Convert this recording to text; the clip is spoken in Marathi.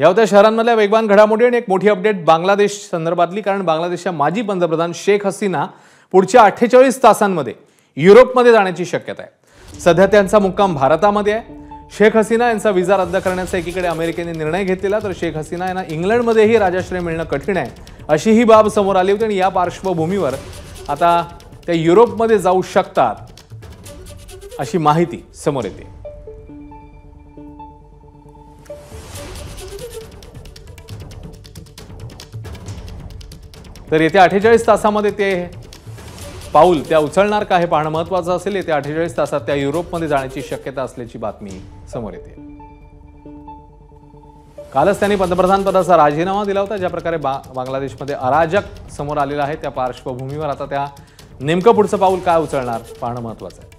या होत्या शहरांमधल्या वेगवान घडामोडी आणि एक मोठी अपडेट बांगलादेश संदर्भातली कारण बांगलादेशच्या माजी पंतप्रधान शेख हसीना पुढच्या अठ्ठेचाळीस तासांमध्ये युरोपमध्ये जाण्याची शक्यता आहे. सध्या त्यांचा मुक्काम भारतामध्ये आहे. शेख हसीना यांचा विजा रद्द करण्याचा एकीकडे अमेरिकेने निर्णय घेतलेला तर शेख हसीना यांना इंग्लंडमध्येही राजाश्रय मिळणं कठीण आहे. अशी ही बाब समोर आली होती आणि या पार्श्वभूमीवर आता त्या युरोपमध्ये जाऊ शकतात अशी माहिती समोर येते. तर येत्या अठ्ठेचाळीस तासामध्ये ते पाऊल त्या उचलणार का हे पाहणं महत्वाचं असेल. येत्या अठ्ठेचाळीस तासात त्या युरोपमध्ये जाण्याची शक्यता असल्याची बातमी समोर येते. कालच त्यांनी पंतप्रधान पदाचा राजीनामा दिला होता ज्या प्रकारे बा बांगलादेशमध्ये अराजक समोर आलेला आहे. त्या पार्श्वभूमीवर आता त्या नेमकं पुढचं पाऊल काय उचलणार पाहणं महत्वाचं आहे.